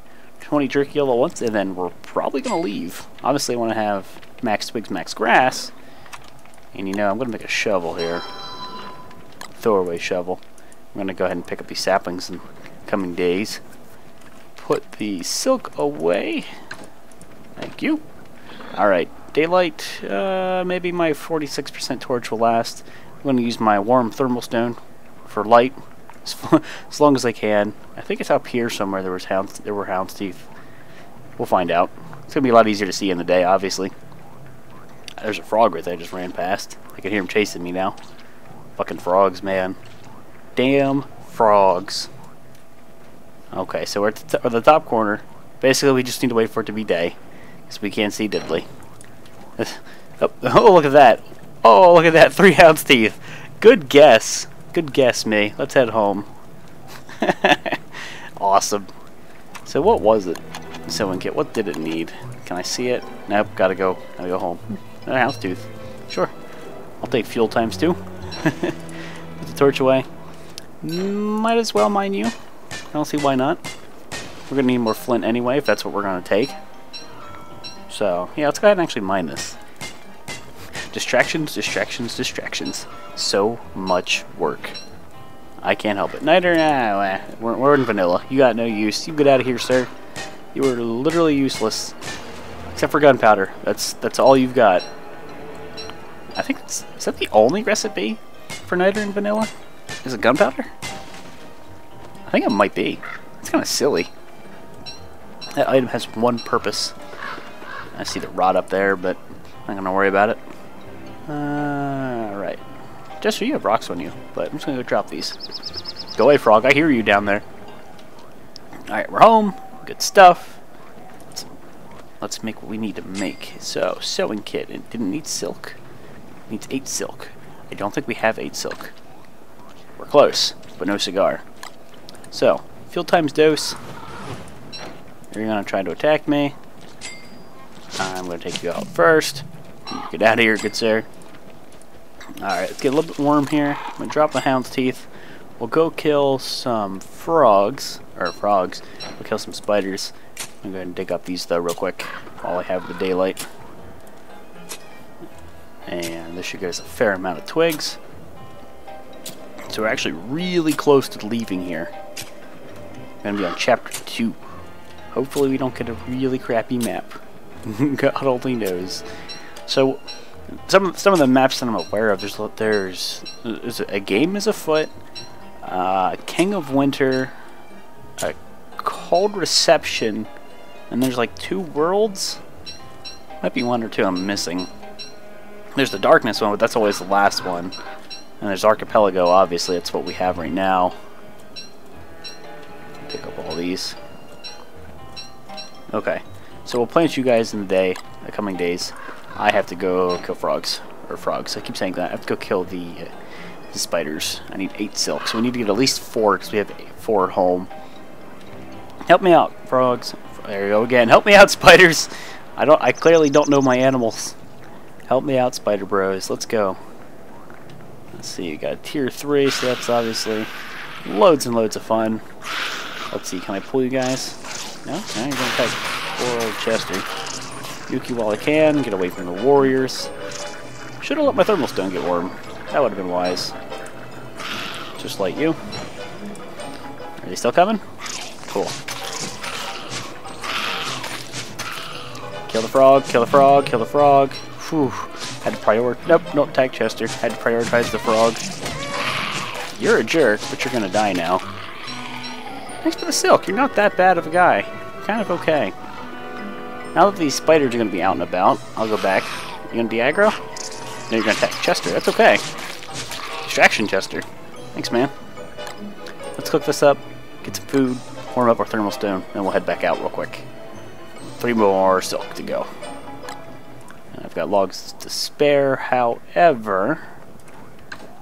20 jerky at once. And then we're probably going to leave. Obviously I want to have max twigs, max grass. And you know, I'm going to make a shovel here. Throwaway shovel. I'm going to go ahead and pick up these saplings in coming days. Put the silk away. Thank you. Alright, daylight. Uh, maybe my 46% torch will last. I'm going to use my warm thermal stone for light as long as I can. I think it's up here somewhere there was hounds there were hound's teeth. We'll find out. It's gonna be a lot easier to see in the day, obviously. There's a frog right there I just ran past. I can hear him chasing me now. Fucking frogs, man. Damn frogs. Okay, so we're at the, the top corner. Basically, we just need to wait for it to be day. Because we can't see diddly. oh, oh, look at that. Oh, look at that. Three hound's teeth. Good guess. Good guess, me. Let's head home. awesome. So what was it? Kit. What did it need? Can I see it? Nope. Gotta go. Gotta go home. A house tooth. Sure. I'll take fuel times two. Put the torch away. Might as well, mind you. I don't see why not. We're gonna need more flint anyway, if that's what we're gonna take. So, yeah, let's go ahead and actually mine this. Distractions, distractions, distractions. So much work. I can't help it. Neither, nah, we're, we're in vanilla. You got no use. You get out of here, sir. You are literally useless. Except for gunpowder. That's that's all you've got. I think it's, is that the only recipe for niter and vanilla? Is it gunpowder? I think it might be. It's kind of silly. That item has one purpose. I see the rod up there, but I'm not gonna worry about it. Uh, right. Just so you have rocks on you, but I'm just gonna go drop these. Go away, frog. I hear you down there. Alright, we're home. Good stuff. Let's, let's make what we need to make. So, sewing kit. It didn't need silk. It needs eight silk. I don't think we have eight silk. We're close, but no cigar. So, field times dose. You're gonna try to attack me. I'm gonna take you out first. Get out of here, good sir. Alright, let's get a little bit warm here. I'm gonna drop the hound's teeth. We'll go kill some frogs, or frogs. We'll kill some spiders. I'm going to dig up these though real quick while I have the daylight. And this should get us a fair amount of twigs. So we're actually really close to leaving here. We're going to be on chapter 2. Hopefully we don't get a really crappy map. God only knows. So some some of the maps that I'm aware of, there's there's, there's a game is afoot, uh, King of Winter, a Cold Reception, and there's like two worlds. Might be one or two I'm missing. There's the Darkness one, but that's always the last one. And there's Archipelago, obviously, that's what we have right now. Pick up all these. Okay, so we'll plant you guys in the day, the coming days. I have to go kill frogs. Or frogs, I keep saying that. I have to go kill the... Uh, the spiders. I need eight silk, so we need to get at least four because we have four at home. Help me out, frogs. There you go again. Help me out, spiders. I don't. I clearly don't know my animals. Help me out, spider bros. Let's go. Let's see. You got tier three, so that's obviously loads and loads of fun. Let's see. Can I pull you guys? No. No. You're gonna attack poor old Chester. Yuki while I can. Get away from the warriors. Should have let my thermal stone get warm. That would have been wise. Just like you. Are they still coming? Cool. Kill the frog, kill the frog, kill the frog. Whew. Had to prioritize. Nope, don't attack Chester. Had to prioritize the frog. You're a jerk, but you're gonna die now. Thanks for the silk. You're not that bad of a guy. kind of okay. Now that these spiders are gonna be out and about, I'll go back. You gonna de-aggro? No, you're gonna attack Chester. That's okay. Distraction Chester. Thanks, man. Let's cook this up, get some food, warm up our thermal stone, and we'll head back out real quick. Three more silk to go. And I've got logs to spare, however,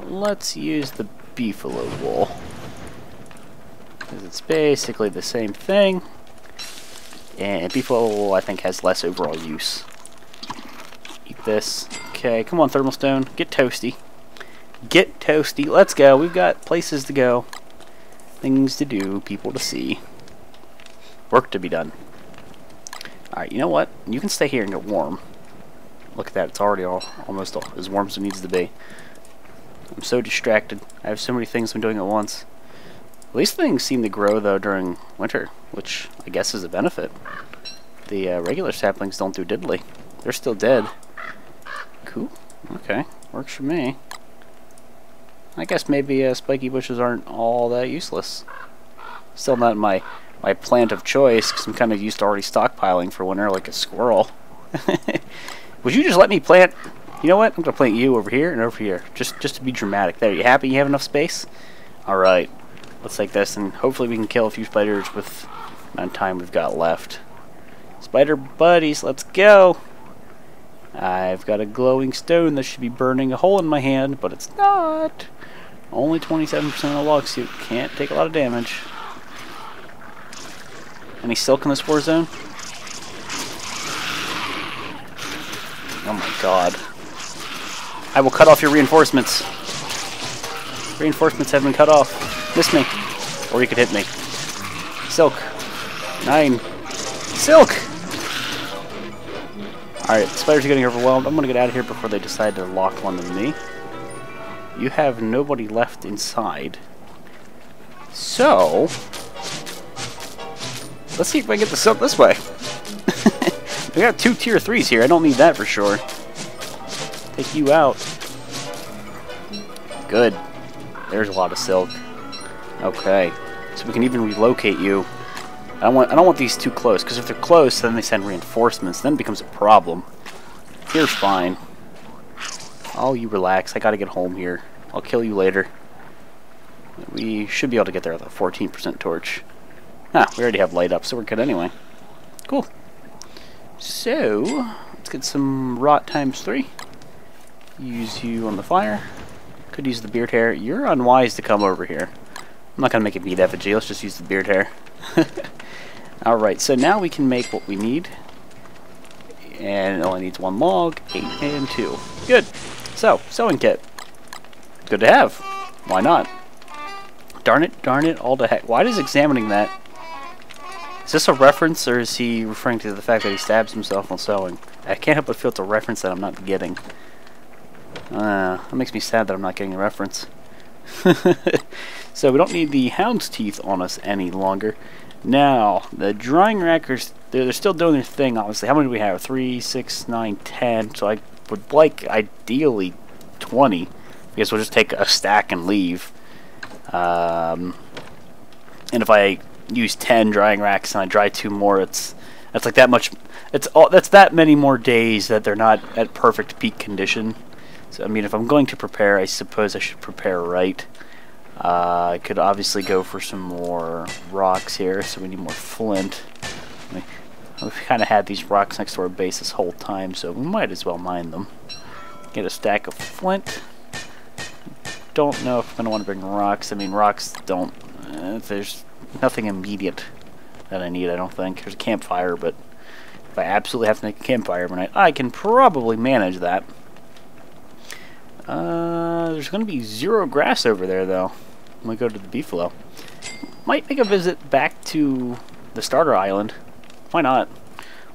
let's use the beefalo wool. Because it's basically the same thing. And wool, I think, has less overall use. Eat this. Okay, come on, thermal stone. Get toasty. Get toasty. Let's go. We've got places to go. Things to do. People to see. Work to be done. Alright, you know what? You can stay here and get warm. Look at that. It's already all, almost all, as warm as it needs to be. I'm so distracted. I have so many things I'm doing at once. At least things seem to grow, though, during winter, which I guess is a benefit. The uh, regular saplings don't do diddly. They're still dead. Cool. Okay. Works for me. I guess maybe uh, spiky bushes aren't all that useless. Still not my my plant of choice because I'm kind of used to already stockpiling for winter like a squirrel. Would you just let me plant? You know what? I'm gonna plant you over here and over here, just just to be dramatic. There, you happy? You have enough space? All right. Let's take this and hopefully we can kill a few spiders with the amount of time we've got left. Spider buddies, let's go. I've got a glowing stone that should be burning a hole in my hand, but it's not. Only 27% of the log suit. Can't take a lot of damage. Any silk in this war zone? Oh my god. I will cut off your reinforcements. Reinforcements have been cut off. Miss me. Or you could hit me. Silk. Nine. Silk! Alright, spiders are getting overwhelmed. I'm gonna get out of here before they decide to lock on to me. You have nobody left inside. So, let's see if I can get the silk this way. we got two tier threes here. I don't need that for sure. Take you out. Good. There's a lot of silk. Okay. So we can even relocate you. I don't want I don't want these too close, because if they're close, then they send reinforcements. Then it becomes a problem. Here's fine. Oh, you relax. I gotta get home here. I'll kill you later. We should be able to get there with a 14% torch. Ah, we already have light up, so we're good anyway. Cool. So, let's get some rot times three. Use you on the fire. Could use the beard hair. You're unwise to come over here. I'm not going to make a meat effigy. Let's just use the beard hair. Alright, so now we can make what we need. And it only needs one log, eight and two. Good. So, sewing kit. Good to have. Why not? Darn it, darn it, all the heck. Why does examining that... Is this a reference, or is he referring to the fact that he stabs himself while sewing? I can't help but feel it's a reference that I'm not getting. Uh, that makes me sad that I'm not getting a reference. so we don't need the hound's teeth on us any longer. Now, the drying rackers, they're, they're still doing their thing, obviously. How many do we have? Three, six, nine, ten. So I would like, ideally, 20. I guess we'll just take a stack and leave. Um, and if I use 10 drying racks and I dry two more, it's that's like that much. It's all that's that many more days that they're not at perfect peak condition. So I mean, if I'm going to prepare, I suppose I should prepare right. Uh, I could obviously go for some more rocks here, so we need more flint. We've kind of had these rocks next to our base this whole time, so we might as well mine them. Get a stack of flint. Don't know if I'm going to want to bring rocks. I mean, rocks don't... Uh, there's nothing immediate that I need, I don't think. There's a campfire, but if I absolutely have to make a campfire every night, I can probably manage that. Uh, there's going to be zero grass over there, though, when we go to the beefalo. Might make a visit back to the starter island. Why not?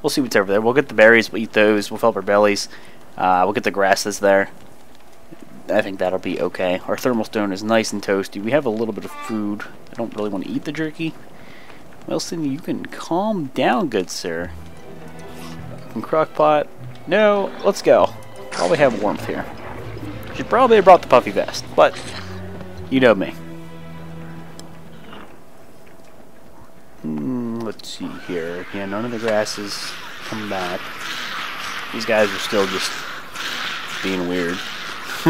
We'll see what's over there. We'll get the berries, we'll eat those, we'll fill up our bellies. Uh, we'll get the grasses there. I think that'll be okay. Our thermal stone is nice and toasty. We have a little bit of food. I don't really want to eat the jerky. Wilson, you can calm down, good sir. From crockpot. No, let's go. Probably have warmth here. Should probably have brought the puffy vest, but you know me. Mm, let's see here. Yeah, none of the grasses come back. These guys are still just being weird.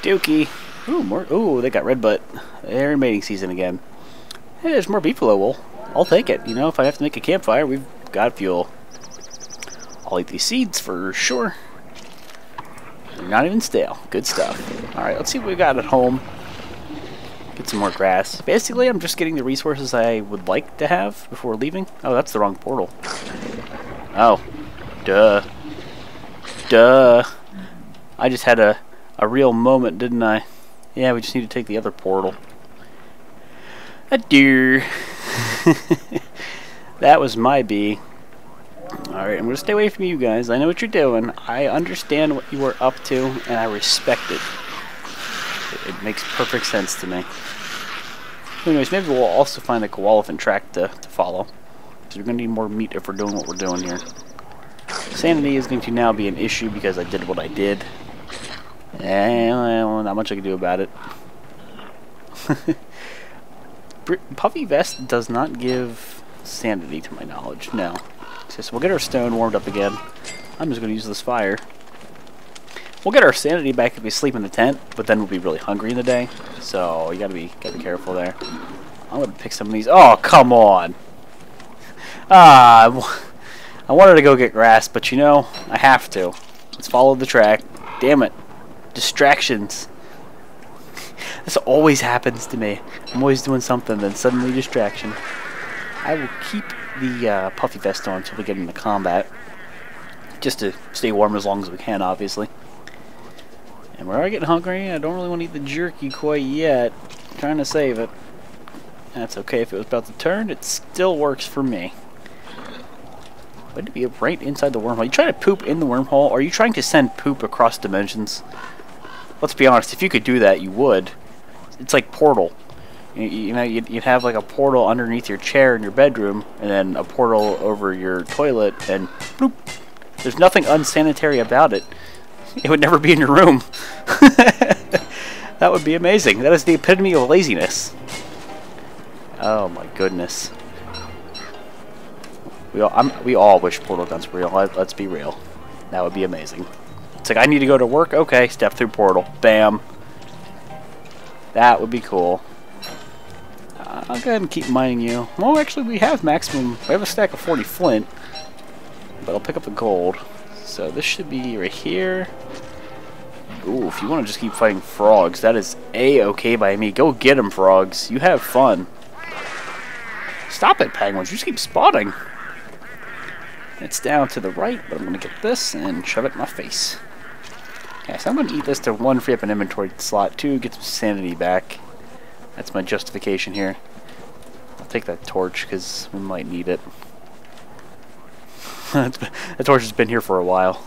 Dookie. Ooh, more. Ooh, they got red butt. They're in mating season again. Hey, there's more beefalo wool. I'll take it. You know, if I have to make a campfire, we've got fuel. I'll eat these seeds for sure. They're not even stale. Good stuff. Alright, let's see what we got at home. Get some more grass. Basically, I'm just getting the resources I would like to have before leaving. Oh, that's the wrong portal. Oh. Duh. Duh. I just had a, a real moment, didn't I? Yeah, we just need to take the other portal. A deer. that was my bee. Alright, I'm going to stay away from you guys. I know what you're doing. I understand what you are up to, and I respect it. It, it makes perfect sense to me. Anyways, maybe we'll also find the Koalefant track to, to follow. Because we're going to need more meat if we're doing what we're doing here. Sanity is going to now be an issue because I did what I did. And well, not much I can do about it. Puffy Vest does not give sanity to my knowledge, no. So we'll get our stone warmed up again. I'm just going to use this fire. We'll get our sanity back if we sleep in the tent, but then we'll be really hungry in the day. So you gotta be gotta be careful there. I'm gonna pick some of these. Oh, come on! Ah, I wanted to go get grass, but you know, I have to. Let's follow the track. Damn it. Distractions. this always happens to me. I'm always doing something, then suddenly distraction. I will keep the uh, puffy vest on until we get into combat. Just to stay warm as long as we can, obviously. And we're getting hungry. I don't really want to eat the jerky quite yet. I'm trying to save it. That's okay. If it was about to turn, it still works for me. Would it be right inside the wormhole? Are you trying to poop in the wormhole? Or are you trying to send poop across dimensions? Let's be honest. If you could do that, you would. It's like Portal. You, you know, you'd, you'd have like a portal underneath your chair in your bedroom, and then a portal over your toilet, and bloop. There's nothing unsanitary about it. it would never be in your room. that would be amazing. That is the epitome of laziness. Oh my goodness. We all, I'm, we all wish portal guns were real. Let, let's be real. That would be amazing. It's like, I need to go to work. Okay, step through portal. Bam. That would be cool. I'll go ahead and keep mining you. Well, actually, we have maximum. We have a stack of 40 flint. But I'll pick up the gold. So this should be right here. Ooh, if you want to just keep fighting frogs, that is a-okay by me. Go get them, frogs. You have fun. Stop it, penguins. You just keep spotting. It's down to the right, but I'm going to get this and shove it in my face. Okay, so I'm going to eat this to one, free up an inventory slot, two, get some sanity back. That's my justification here. I'll take that torch because we might need it. the torch has been here for a while.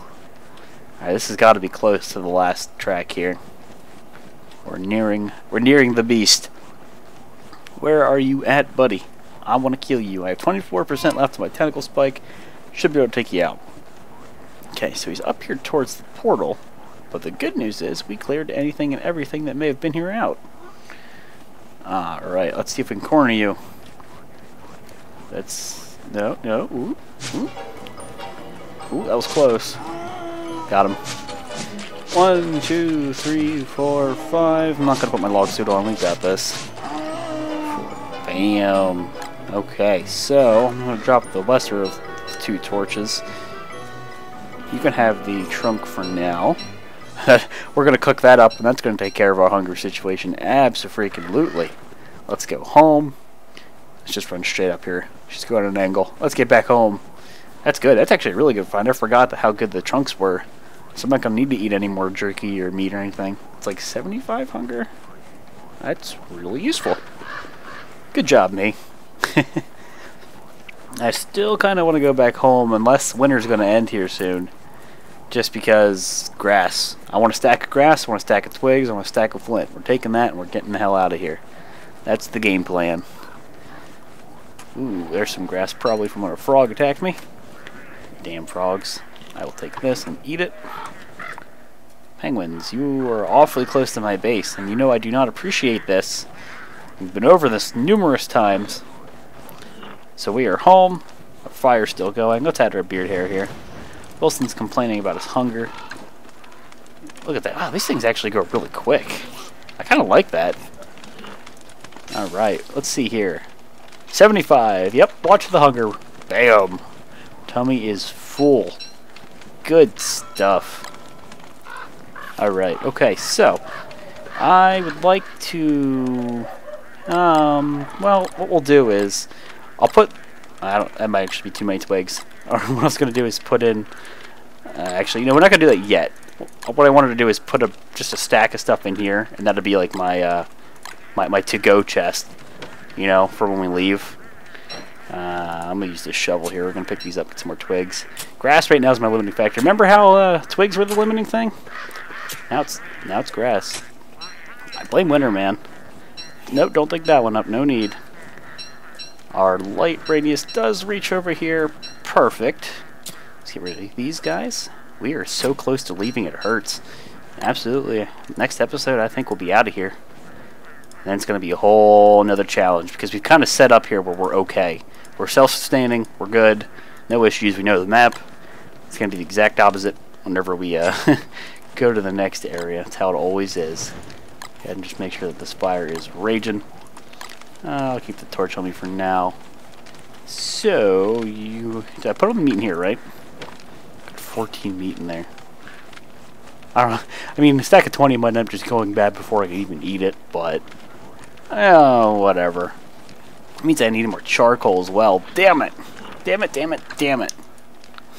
Alright, this has got to be close to the last track here. We're nearing we're nearing the beast. Where are you at, buddy? I want to kill you. I have 24% left of my tentacle spike. Should be able to take you out. Okay, so he's up here towards the portal. But the good news is we cleared anything and everything that may have been here out. Ah, Alright, let's see if we can corner you. That's... No, no. Ooh, ooh. Ooh, that was close. Got him. One, two, three, four, five. I'm not to put my log suit on. We got this. Bam. Okay, so I'm to drop the lesser of two torches. You can have the trunk for now. We're going to cook that up, and that's going to take care of our hunger situation abso-freaking-lutely. Let's go home. Let's just run straight up here. Just go at an angle. Let's get back home. That's good. That's actually a really good find. I forgot how good the trunks were. So I'm not going to need to eat any more jerky or meat or anything. It's like 75 hunger. That's really useful. Good job, me. I still kind of want to go back home unless winter's going to end here soon just because grass. I want a stack of grass, I want a stack of twigs, I want a stack of flint. We're taking that and we're getting the hell out of here. That's the game plan. Ooh, there's some grass probably from when a frog attacked me. Damn frogs. I will take this and eat it. Penguins, you are awfully close to my base, and you know I do not appreciate this. We've been over this numerous times. So we are home. Our fire's still going. Let's add our beard hair here. Wilson's complaining about his hunger. Look at that. Wow, these things actually grow really quick. I kind of like that. Alright, let's see here. 75. Yep, watch the hunger. Bam. Tummy is full. Good stuff. Alright, okay, so. I would like to... Um, well, what we'll do is... I'll put... I don't... That might actually be too many twigs. Or what I was going to do is put in... Uh, actually, you know, we're not going to do that yet. What I wanted to do is put a just a stack of stuff in here, and that'll be like my uh, my, my to-go chest, you know, for when we leave. Uh, I'm going to use this shovel here. We're going to pick these up, get some more twigs. Grass right now is my limiting factor. Remember how uh, twigs were the limiting thing? Now it's now it's grass. I blame winter, man. Nope, don't think that one up. No need. Our light radius does reach over here. Perfect. Let's get rid of these guys. We are so close to leaving, it hurts. Absolutely. Next episode, I think we'll be out of here. then it's going to be a whole another challenge because we've kind of set up here where we're okay. We're self-sustaining. We're good. No issues. We know the map. It's going to be the exact opposite whenever we uh, go to the next area. That's how it always is. Go ahead and just make sure that this fire is raging. Uh, I'll keep the torch on me for now. So, you... Did I put all the meat in here, right? Got 14 meat in there. I don't know. I mean, a stack of 20 might end up just going bad before I can even eat it, but... Oh, whatever. It means I need more charcoal as well. Damn it! Damn it, damn it, damn it.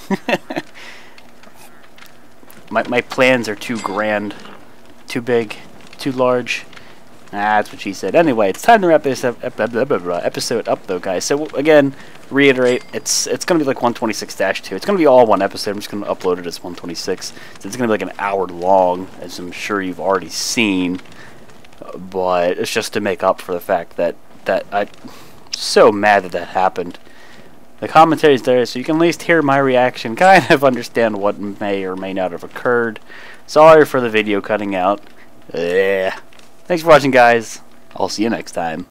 my, my plans are too grand. Too big. Too large. That's what she said. Anyway, it's time to wrap this episode up, though, guys. So again, reiterate, it's it's gonna be like 126-2. It's gonna be all one episode. I'm just gonna upload it as 126. So it's gonna be like an hour long, as I'm sure you've already seen. But it's just to make up for the fact that that I'm so mad that that happened. the commentary's there, so you can at least hear my reaction, kind of understand what may or may not have occurred. Sorry for the video cutting out. Yeah. Thanks for watching, guys. I'll see you next time.